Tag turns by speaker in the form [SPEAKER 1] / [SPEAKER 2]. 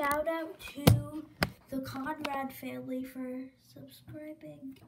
[SPEAKER 1] shout out to the Conrad family for subscribing.